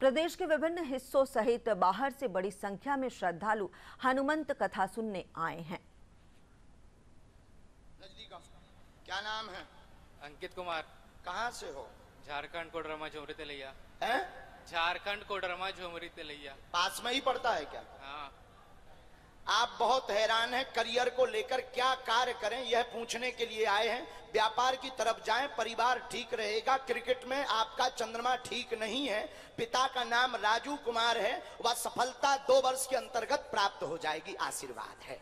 प्रदेश के विभिन्न हिस्सों सहित बाहर से बड़ी संख्या में श्रद्धालु हनुमंत कथा सुनने आए हैं। नज़दीक क्या नाम है? अंकित कुमार। कहाँ से हो? झारखंड कोडरमा झुमरी तेलैया। हैं? झारखंड कोडरमा झुमरी तेलैया। पास में ही पड़ता है क्या? हाँ। बहुत हैरान है, करियर को लेकर क्या कार्य करें, यह पूछने के लिए आए हैं। व्यापार की तरफ़ जाएँ, परिवार ठीक रहेगा, क्रिकेट में आपका चंद्रमा ठीक नहीं है, पिता का नाम राजू कुमार है, वह सफलता दो वर्ष के अंतर्गत प्राप्त हो जाएगी, आशीर्वाद है।